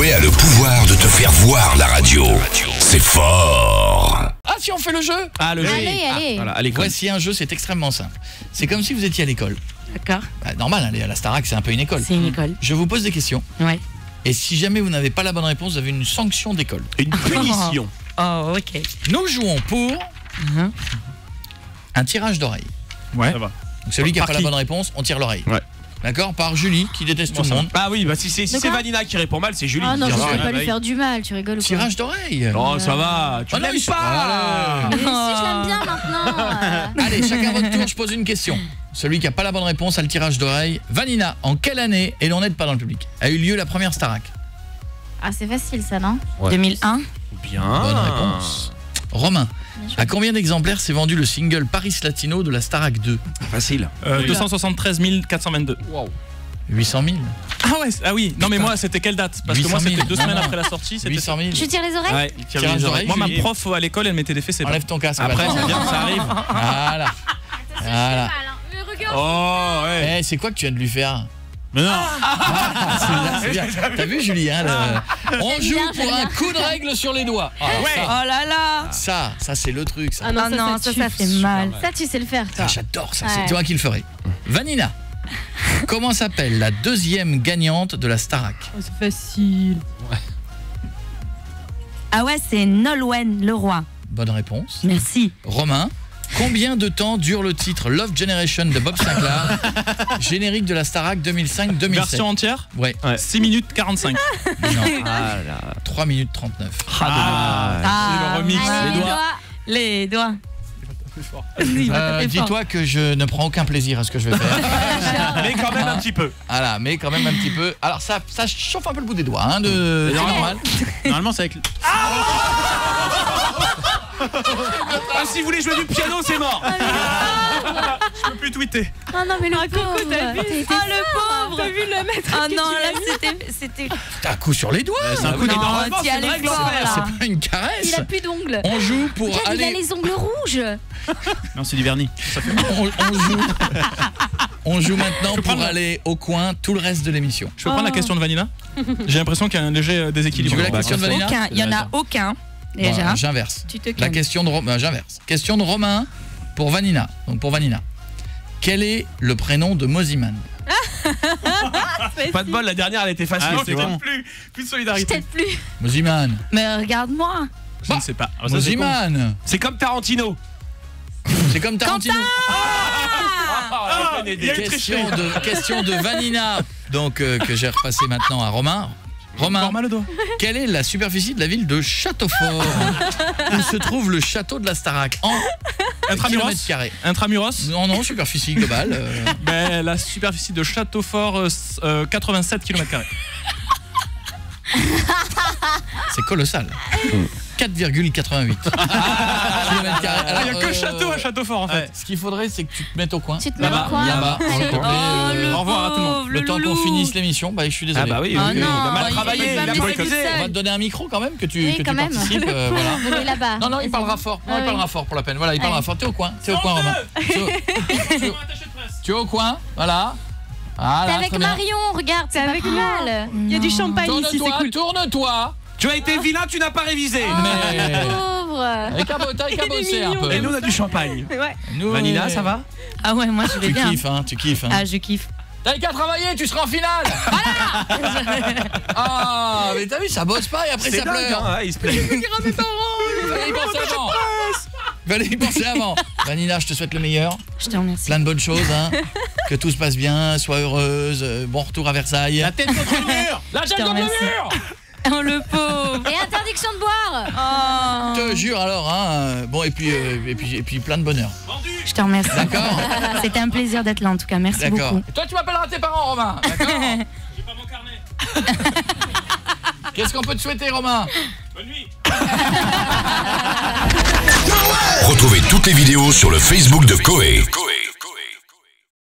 Coé a le pouvoir de te faire voir la radio. C'est fort. Ah, si on fait le jeu Ah, le jeu. Allez, allez. Voilà, à l'école. Voici un jeu, c'est extrêmement simple. C'est comme si vous étiez à l'école. D'accord. Bah, normal, aller à la Starac, c'est un peu une école. C'est une école. Je vous pose des questions. Ouais. Et si jamais vous n'avez pas la bonne réponse, vous avez une sanction d'école. Une punition. Oh, ok. Nous jouons pour Mhm. un tirage d'oreille. Ouais. Donc celui qui n'a pas la bonne réponse, on tire l'oreille. Ouais. D'accord Par Julie, qui déteste tout le ça monde. Ah oui, bah si c'est si c'est Vanina qui répond mal, c'est Julie. Ah non, je dira vais pas lui faire du mal, tu rigoles ou quoi Tirage d'oreille. Oh, ça va. Tu Ah l'aimes pas. Mais si je l'aime bien maintenant. Allez, chacun votre tour, je pose une question. Celui qui n'a pas la bonne réponse a le tirage d'oreille. Vanina, en quelle année, et l'on n'aide pas dans le public, a eu lieu la première Starac? Ah, c'est facile ça, non? 2001 Bien. Bonne réponse. Romain. À combien d'exemplaires s'est vendu le single Paris Latino de la Starac 2 Facile. Euh, 273 422. 800 000 Ah ouais, ah oui. Non mais moi c'était quelle date? Parce que moi 800 000. c'était deux semaines après la sortie. C'était 800 000 Je tire les oreilles? Ouais, Tirage d'oreille. Moi ma prof à l'école elle mettait des fessées. Enlève ton casque. Après, ça vient, ça arrive. Voilà. Voilà. hein. Mais regarde Oh, ouais. Eh, c'est quoi que tu viens de lui faire? Mais non. Ah, c'est bien, c'est bien. T'as vu Julie hein, le- On J'aime joue bien, pour un bien. coup de règle sur les doigts. Ah, Ouais. ça, Oh là là ça, ça, c'est le truc ça. Ah non, ça, ça, tue. fait mal. Ça, tu sais le faire, toi. Ah, J'adore ça, Ouais. c'est toi qui le ferais. Vanina, comment s'appelle la deuxième gagnante de la Starac c'est facile. Ah ouais, c'est Nolwenn Leroy. Bonne réponse. Merci. Romain, combien de temps dure le titre Love Generation de Bob Sinclair, générique de la Starac 2005-2007 Version entière Ouais, 6 minutes 45. non, Ah là. 3 minutes 39. Ah, c'est le remix. Allez, les doigts. Les doigts. Euh. Dis-toi que je ne prends aucun plaisir à ce que je vais faire. Mais quand même un petit peu. Voilà, mais quand même un petit peu. Alors ça, ça chauffe un peu le bout des doigts, hein, de... c'est normal. Normalement c'est avec. Ah, si vous voulez jouer du piano, c'est mort. Je peux plus tweeter. Oh non, mais le pauvre t'as vu été Oh le pauvre T'as vu le maître Oh non, là c'était c'était T'as un coup sur les doigts. C'est un coup Non, d'énormément, t'y c'est une pas une Il caresse. a plus d'ongles On joue pour Regarde, il a aller. les ongles rouges Non c'est du vernis. On, on joue. On joue maintenant pour prendre- aller au coin tout le reste de l'émission. Je peux prendre la Oh. question de Vanina J'ai l'impression qu'il y a un léger euh, déséquilibre. Tu veux la Bah, question de il y en a aucun déjà. J'inverse. Tu te La question de Ro- euh, j'inverse. Question de Romain pour Vanina. Donc pour Vanina. Quel est le prénom de Moziman Pas de bol, la dernière elle était facile. Ah, plus, plus de Je solidarité. t'aide plus Moziman. Mais regarde-moi. Je ne sais pas. Ah. Moziman. C'est comme Tarantino. C'est comme Tarantino. Ah, je connais il y a des- eu Question de, question de Vanina, donc euh, que j'ai repassé maintenant à Romain. Romain, mal au quelle est la superficie de la ville de Châteaufort Où se trouve le château de la Starac En Intramuros kilomètres carrés. Intramuros Non, non, superficie globale. euh, ben, La superficie de Châteaufort, euh, s- euh, 87 km. c'est colossal. 4,88 kilomètres carrés. Il n'y a que euh, château à Châteaufort en fait. Ce qu'il faudrait, c'est que tu te mettes au coin. Tu te mets Là-bas, au coin Là-bas, Oh, euh, le au revoir à tout le monde. le temps qu'on finisse l'émission, bah, je suis désolé. Ah bah oui, Oh oui, oui, non, il a mal il travaillé, On va te donner un micro quand même, que tu, Oui, que quand tu même. participes. euh, voilà. Non, non, il parlera fort. Non, Ah il parlera oui. fort pour la peine. Voilà, il parlera fort. T'es au coin. T'es au coin, Romain. Tu es au- tu es- Tu es au coin. Voilà. T'es avec très bien. Marion, regarde, c'est avec mal Il y a du champagne Tourne-toi, tourne-toi. Tu as été vilain, tu n'as pas révisé. Mais. Pauvre Avec un beau- t'as qu'à bosser un peu. Et nous on a du champagne. Nous, Vanina, euh, ça va Ah ouais, moi je vais Tu bien. kiffes, hein, tu kiffes. Hein. Ah, je kiffe. T'as qu'à travailler, tu seras en finale. Ah, mais t'as vu, ça bosse pas et après ça dingue, pleure. hein, il se plaît. mes parents. Penser avant. Fallait y penser avant. Vanina, je te souhaite le meilleur. Je te remercie. Plein de bonnes choses, hein. Que tout se passe bien, sois heureuse, euh, bon retour à Versailles. La tête contre le mur. La tête te contre le mur Oh le pauvre. Et interdiction de boire Oh. Je te jure alors, hein. Bon, et puis, euh, et puis, et puis plein de bonheur. Je te remercie. D'accord C'était un plaisir d'être là en tout cas. Merci D'accord. beaucoup. Et toi, tu m'appelleras tes parents, Romain. D'accord J'ai pas mon carnet. Qu'est-ce qu'on peut te souhaiter, Romain? Bonne nuit. Retrouvez toutes les vidéos sur le Facebook de Coé.